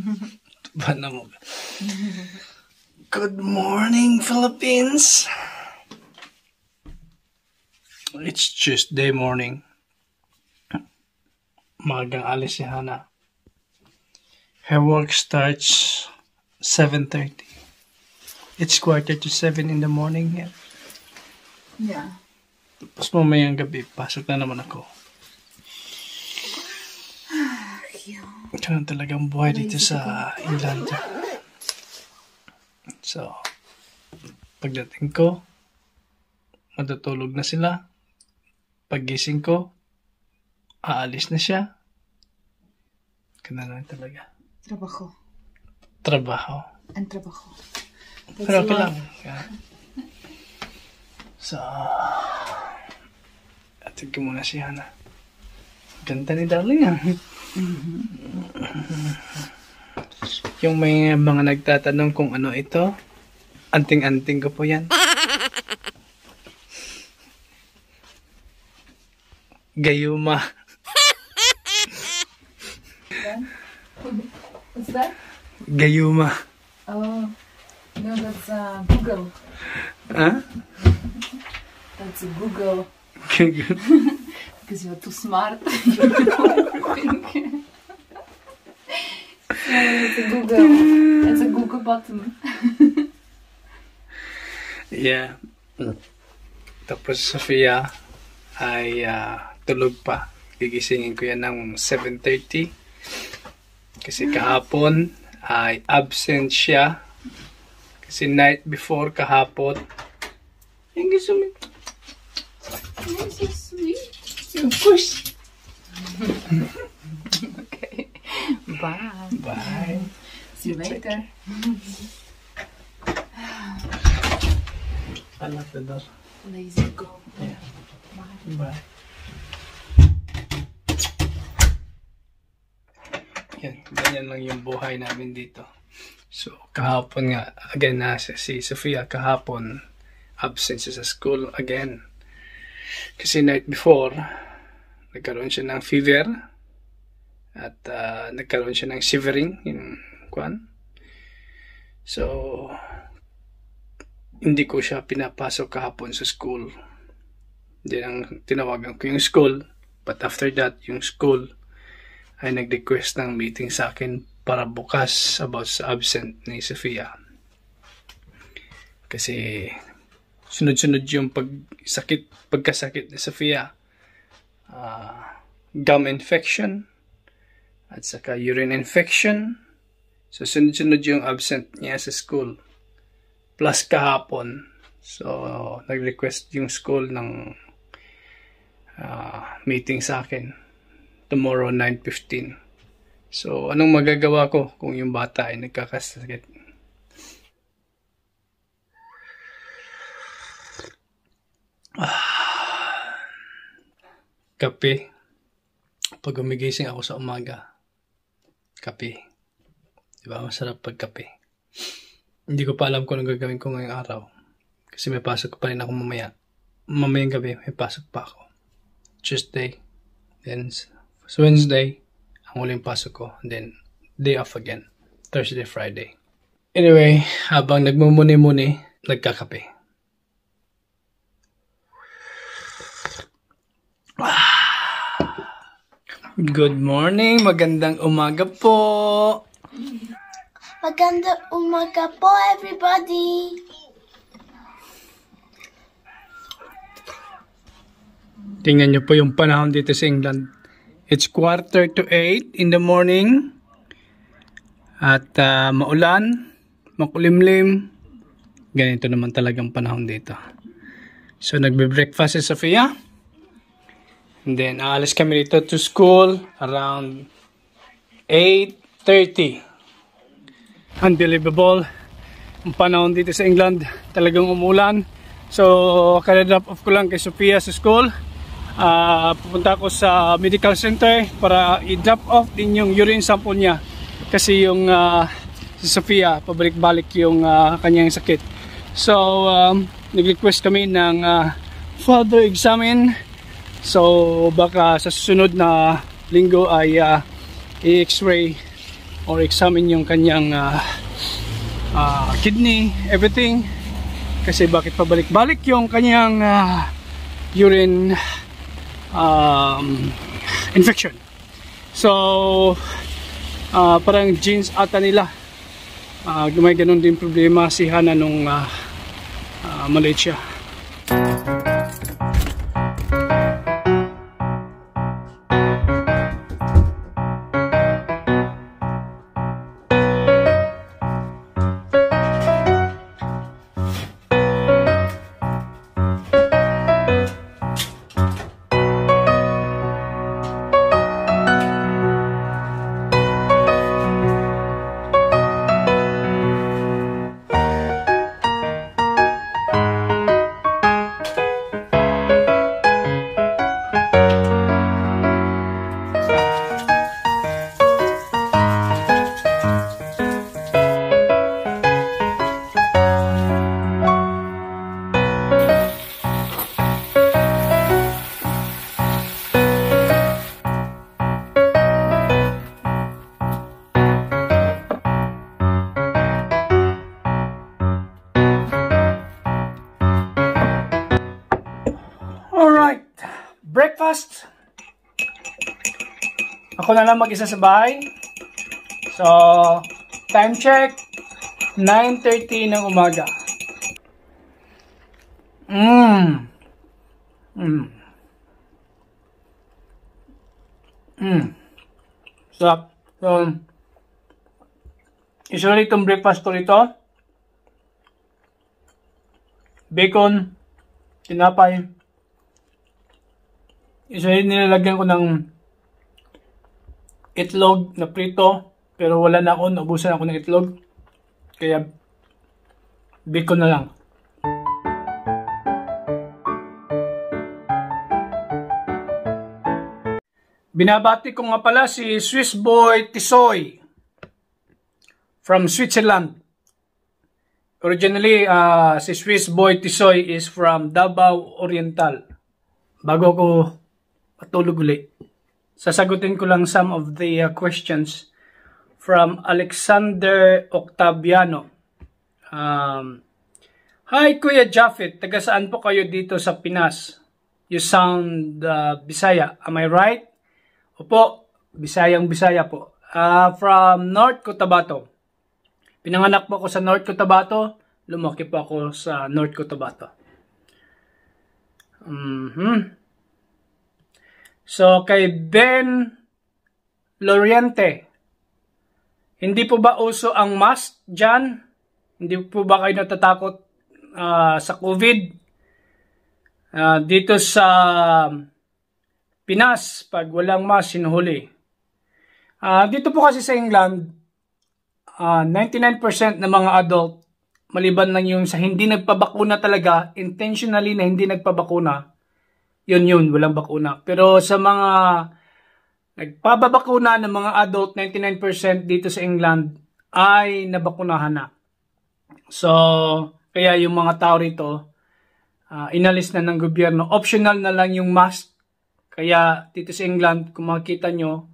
Paano mo? Good morning, Philippines! It's Tuesday morning. Magang alis si Hana. Her work starts 7.30. It's quarter to 7 in the morning here. Yeah. Tapos mamayang gabi, pasok na naman ako. Ganun talagang buhay dito sa England. So, pagdating ko, matutulog na sila. Paggising ko, aalis na siya. Ganun lang talaga. Trabajo. Trabaho. Ang trabaho. Pero okay lang. So, atid ko muna si Hana. Ganda ni Darling ah. Yung may mga nagtatanong kung ano ito, anting-anting ko po yan. Gayuma. What's that? Gayuma. Oh, no, that's uh, Google. Ha? That's Google. Because you don't think. so it's a Google. It's a Google button. yeah. Tapos Sofia ay ah, tulog pa. Gigisingin ko yan ng 7.30. Kasi kahapon ay absent siya. Kasi night before kahapon. Yung gusto mo. You're so sweet. Of course. Okay. Bye. Bye. See you later. I love the door. Lazy go. Yeah. Bye. Bye. Yan, ganyan lang yung buhay namin dito. So, kahapon nga, again na si, si Sofia, kahapon, absent siya sa school again. Kasi night before, nagkaroon siya ng fever, at ah, nagkaroon siya ng shivering, yung kwan. So, hindi ko siya pinapasok kahapon sa school. Then ang tinawagan ko yung school. But after that, yung school ay nag-request ng meeting sa akin para bukas about sa absent ni Sofia. Kasi sunod-sunod yung pagsakit, pagkasakit ni Sofia. Ah, gum infection at saka urine infection. So sunod-sunod yung absent niya sa school. Plus kahapon. So nag-request yung school ng ah, meeting sa akin tomorrow 9.15. So, anong magagawa ko kung yung bata ay nagkakasakit? Kape. Pag gumigising ako sa umaga, kape. Di ba? Masarap pag kape. Hindi ko pa alam kung anong gagawin ko ngayong araw. Kasi may pasok pa rin ako mamaya. Mamayang gabi, may pasok pa ako. Tuesday. Then, Wednesday, ang huling pasok ko. Then, day off again. Thursday, Friday. Anyway, habang nagmumuni-muni, nagkakape. Good morning, magandang umaga po. Maganda umaga po, everybody. Tingnan niyo po yung panahon dito sa England. It's quarter to 8 in the morning. At ah, maulan, makulimlim. Ganito naman talagang panahon dito. So nagbe-breakfast si Sofia. And then aalis kami dito to school around 8.30. Unbelievable. Ang panahon dito sa England, talagang umulan. So, kada-drop off ko lang kay Sofia sa school. Ah, pupunta ako sa medical center para i-drop off din yung urine sample niya. Kasi yung ah, si Sofia, pabalik-balik yung ah, kanyang sakit. So, um, nag-request kami ng ah, further examine. So, baka sa susunod na linggo ay ah, i-x-ray or examine yung kanyang ah, ah, kidney, everything. Kasi bakit pabalik-balik yung kanyang ah, urine um, infection. So, ah, parang genes ata nila. Ah, may ganun din problema si Hana nung ah, ah, maliit siya. Ako na lang mag-isa sa bahay. So, time check. 9.30 ng umaga. Mmm. Mmm. Mmm. Sarap. So, usually itong breakfast ko rito. Bacon, tinapay, rin nilalagyan ko ng itlog na prito. Pero wala na ako, naubusan ako ng itlog. Kaya, bacon na lang. Binabati ko nga pala si Swiss Boy Tisoy from Switzerland. Originally, uh, si Swiss Boy Tisoy is from Davao Oriental. Bago ko matulog uli, sasagutin ko lang some of the uh, questions from Alexander Octaviano. Um, Hi Kuya Japheth, taga saan po kayo dito sa Pinas? You sound uh, Bisaya, am I right? Opo, Bisayang Bisaya po. Uh, from North Cotabato. Pinanganak po ako sa North Cotabato, lumaki po ako sa North Cotabato. Mhm. So, kay Ben Loriente, hindi po ba uso ang mask dyan? Hindi po ba kayo natatakot ah, sa COVID? Ah, dito sa Pinas, pag walang mask, sinuhuli. Ah, dito po kasi sa England, ah, 99% ng mga adult, maliban lang yung sa hindi nagpabakuna talaga, intentionally na hindi nagpabakuna, yun yun, walang bakuna. Pero sa mga nagpababakuna ng mga adult, 99% dito sa England ay nabakunahan na. So, kaya yung mga tao rito, ah, inalis na ng gobyerno. Optional na lang yung mask. Kaya dito sa England, kung makikita nyo,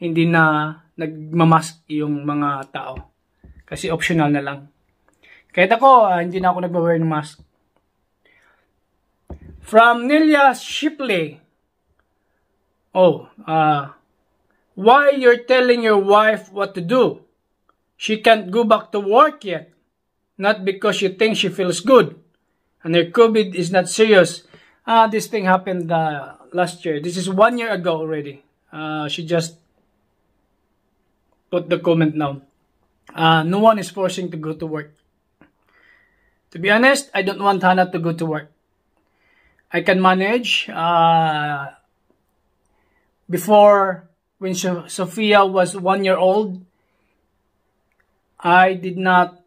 hindi na nagmamask yung mga tao. Kasi optional na lang. Kahit ako, ah, hindi na ako nagbawear ng mask. From Nelia Shipley. Oh, uh, why you're telling your wife what to do? She can't go back to work yet. Not because you think she feels good. And her COVID is not serious. Ah, this thing happened uh, last year. This is one year ago already. Uh, she just put the comment now. Uh, no one is forcing to go to work. To be honest, I don't want Hannah to go to work. I can manage. Uh, before, when so- Sophia was one year old, I did not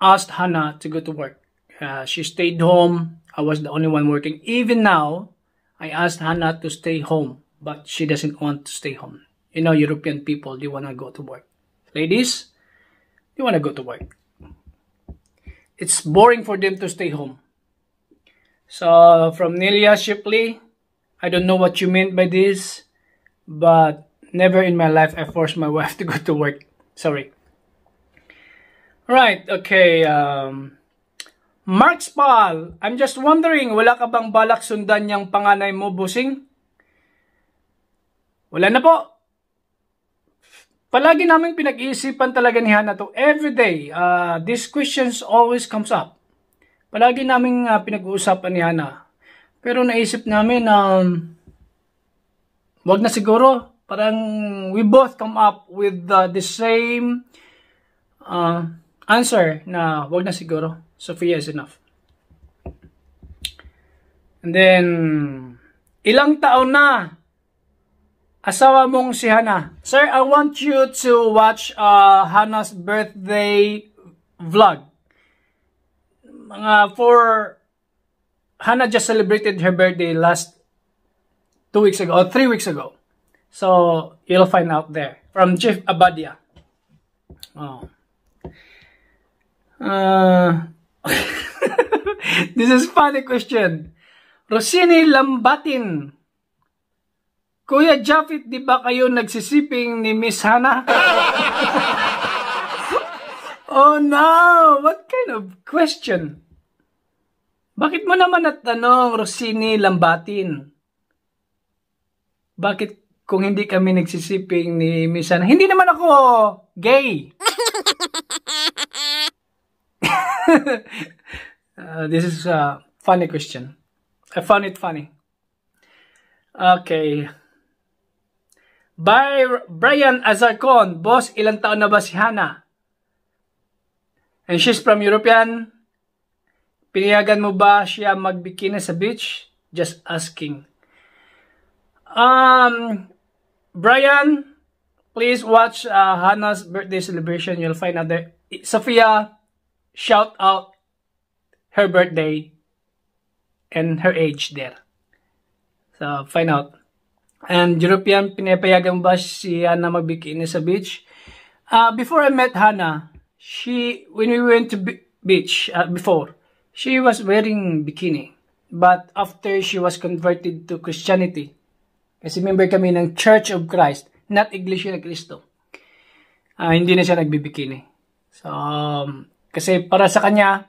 ask Hannah to go to work. Uh, she stayed home. I was the only one working. Even now, I asked Hannah to stay home, but she doesn't want to stay home. You know, European people, they want to go to work. Ladies, they want to go to work. It's boring for them to stay home. So, from Nelia Shipley, I don't know what you meant by this, but Never in my life I forced my wife to go to work. Sorry. Right, okay. Um, Mark Spal, I'm just wondering, wala ka bang balak sundan yung panganay mo, busing? Wala na po. Palagi namin pinag-iisipan talaga ni Hannah to every day. Uh, these questions always comes up. Palagi namin uh, pinag-uusapan ni Hannah. Pero naisip namin na um, wag na siguro. Parang we both come up with uh, the same uh, answer na wag na siguro. Sophia is enough. And then, ilang taon na asawa mong si Hannah. Sir, I want you to watch uh, Hannah's birthday vlog. Mga for Hannah just celebrated her birthday last two weeks ago or three weeks ago. So you'll find out there from Jeff Abadia. Oh. Uh, this is funny question. Rosini Lambatin Kuya Japheth, di ba kayo nagsisiping ni Miss Hannah? oh no! What kind of question? Bakit mo naman natanong, Rosini Lambatin? Bakit kung hindi kami nagsisiping ni Miss Hannah? Hindi naman ako gay. uh, this is a funny question. I found it funny. Okay. By Brian Azarcon, boss, ilang taon na ba si Hannah? And she's from European. Pinayagan mo ba siya magbikini sa beach? Just asking. Um, Brian, please watch uh, Hannah's birthday celebration. You'll find out there. Sophia, shout out her birthday and her age there. So, find out. And European, pinapayagan ba si Hannah magbikini sa beach? Uh, before I met Hannah, she, when we went to beach uh, before, she was wearing bikini. But after she was converted to Christianity, kasi member kami ng Church of Christ, not Iglesia ni Cristo, uh, hindi na siya nagbibikini. So, um, kasi para sa kanya,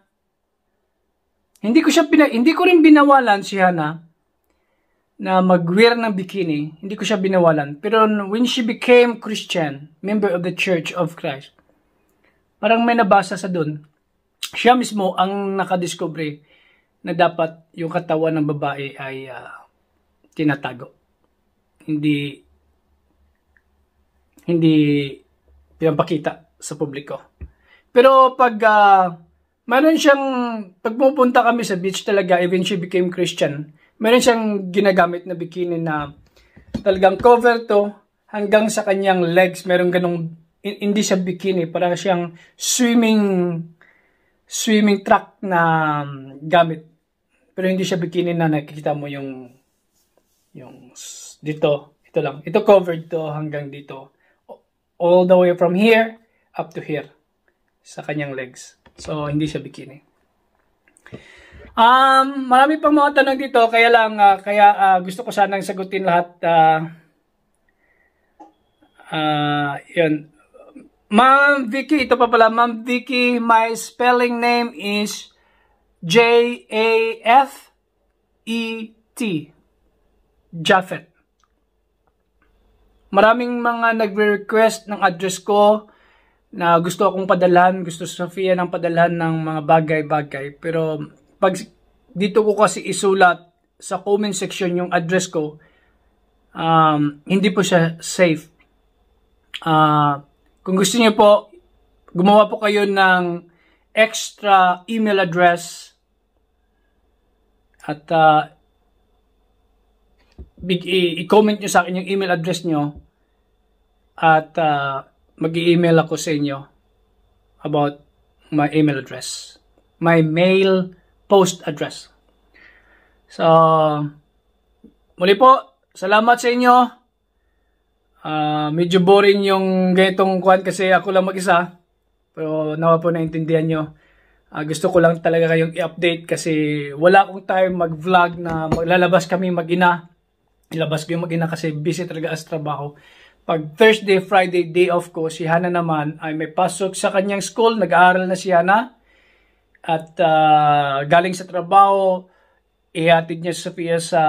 hindi ko siya pina, hindi ko rin binawalan si Hannah na mag-wear ng bikini, hindi ko siya binawalan. Pero when she became Christian, member of the Church of Christ, parang may nabasa sa dun. Siya mismo ang nakadiscovery na dapat yung katawan ng babae ay uh, tinatago. Hindi hindi pinapakita sa publiko. Pero pag uh, meron siyang pagpupunta kami sa beach talaga, even she became Christian, meron siyang ginagamit na bikini na talagang cover to hanggang sa kanyang legs. Meron ganong, hindi siya bikini, para siyang swimming, swimming track na um, gamit. Pero hindi siya bikini na nakikita mo yung, yung dito, ito lang. Ito covered to hanggang dito. All the way from here up to here sa kanyang legs. So, hindi siya bikini. Um, marami pang mga tanong dito, kaya lang, uh, kaya uh, gusto ko sanang sagutin lahat. Uh, uh, yun. Ma'am Vicky, ito pa pala, Ma'am Vicky, my spelling name is J-A-F-E-T. Japheth. Maraming mga nagre-request ng address ko na gusto akong padalhan, gusto Sofia ng padalhan ng mga bagay-bagay. Pero pag dito ko kasi isulat sa comment section yung address ko, um, hindi po siya safe. Uh, kung gusto niyo po, gumawa po kayo ng extra email address at uh, i-comment nyo sa akin yung email address nyo at uh, mag-email ako sa inyo about my email address. My mail post address. So, muli po, salamat sa inyo. Uh, medyo boring yung ganitong kwan kasi ako lang mag-isa. Pero nawa po naintindihan nyo. Uh, gusto ko lang talaga kayong i-update kasi wala akong time mag-vlog na maglalabas kami mag-ina. Ilabas ko yung mag-ina kasi busy talaga as trabaho. Pag Thursday, Friday, day off ko, si Hana naman ay may pasok sa kanyang school. Nag-aaral na si Hana. At ah, galing sa trabaho, ihatid niya si Sophia sa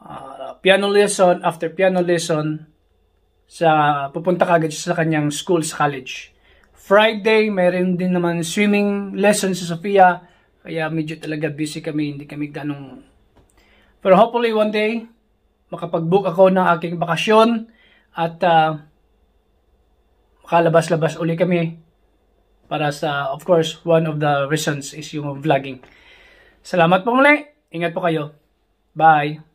ah, piano lesson. After piano lesson, sa pupunta kagad sa kanyang school sa college. Friday, mayroon din naman swimming lesson si Sophia. Kaya medyo talaga busy kami, hindi kami ganong... Pero hopefully one day, makapag-book ako ng aking bakasyon at ah, makalabas-labas uli kami para sa, of course, one of the reasons is yung vlogging. Salamat po muli. Ingat po kayo. Bye.